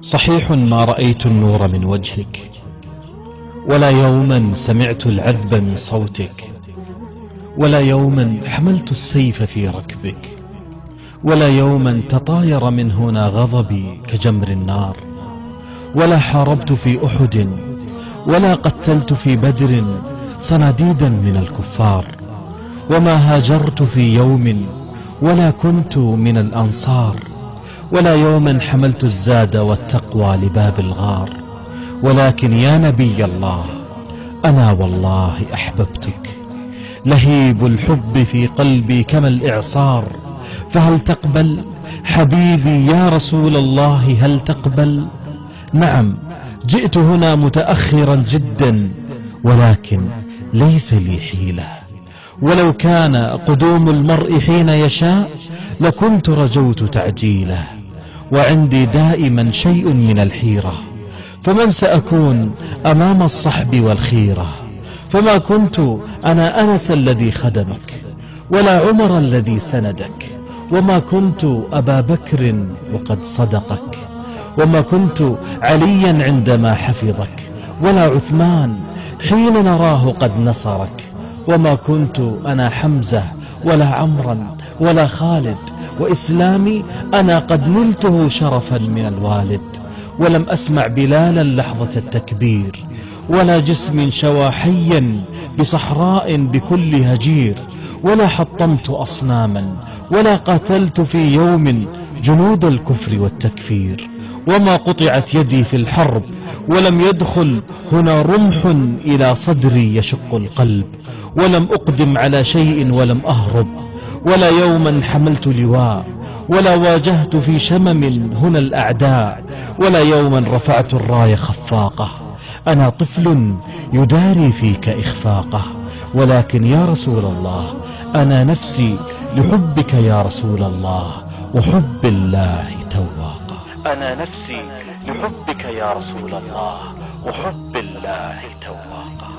صحيح ما رأيت النور من وجهك ولا يوما سمعت العذب من صوتك ولا يوما حملت السيف في ركبك ولا يوما تطاير من هنا غضبي كجمر النار ولا حاربت في أحد ولا قتلت في بدر صناديدا من الكفار وما هاجرت في يوم ولا كنت من الأنصار ولا يوما حملت الزاد والتقوى لباب الغار. ولكن يا نبي الله أنا والله أحببتك. لهيب الحب في قلبي كما الإعصار. فهل تقبل؟ حبيبي يا رسول الله هل تقبل؟ نعم جئت هنا متأخرا جدا ولكن ليس لي حيلة. ولو كان قدوم المرء حين يشاء لكنت رجوت تعجيله وعندي دائما شيء من الحيرة فمن سأكون أمام الصحب والخيرة؟ فما كنت أنا أنس الذي خدمك ولا عمر الذي سندك وما كنت أبا بكر وقد صدقك وما كنت عليا عندما حفظك ولا عثمان حين نراه قد نصرك. وما كنت أنا حمزة ولا عمرا ولا خالد وإسلامي أنا قد نلته شرفا من الوالد ولم أسمع بلالا لحظة التكبير ولا جسم شوى حيا بصحراء بكل هجير ولا حطمت أصناما ولا قاتلت في يوم جنود الكفر والتكفير وما قطعت يدي في الحرب ولم يدخل هنا رمح إلى صدري يشق القلب ولم أقدم على شيء ولم أهرب ولا يوما حملت لواء ولا واجهت في شمم هنا الأعداء ولا يوما رفعت الراية خفاقة. أنا طفل يداري فيك إخفاقة ولكن يا رسول الله أنا نفسي لحبك يا رسول الله وحب الله تواقا أنا نفسي لحبك يا رسول الله وحب الله تواقا